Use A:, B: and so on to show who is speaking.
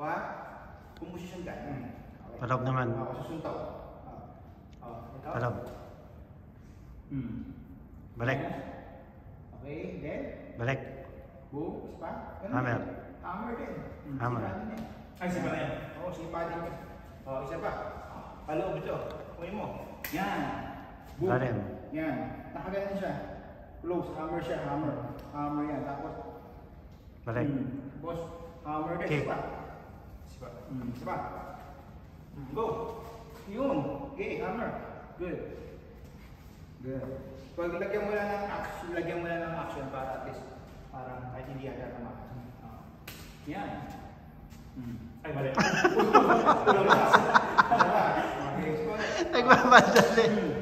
A: Kuha. Pumosisyon ka. Hmm. Okay.
B: Parab naman.
A: Ako susuntaw. Ah. Oh, ikaw.
B: Parab.
A: Hmm.
B: Balik.
A: Okay, then.
B: Balik.
A: Boom, spa. Ganun
B: Hammer.
A: din. Hammer din. Hmm,
B: Hammer.
A: sipa din.
C: Ay, sipa na yan.
A: Oo, sipa din yan. Oh, isa pa. Paloob ito. Kunin mo. Yan. Boom.
B: Bottom.
A: Yan. Nakaganon siya. Close. Hammer siya. Hammer. Hammer yan. Tapos,
B: Balik.
A: Hmm. Boss, hammer din.
B: Kick.
C: Sipa.
A: Mm, diba? Go. Yun. Okay, hammer. Good. Good. So, lagyan mo lang ng action. Lagyan mo lang ng action para at least parang kahit hindi agad naman. Uh, yan. Mm.
C: Ay, mali.
B: Nagmamadali.
A: Hmm.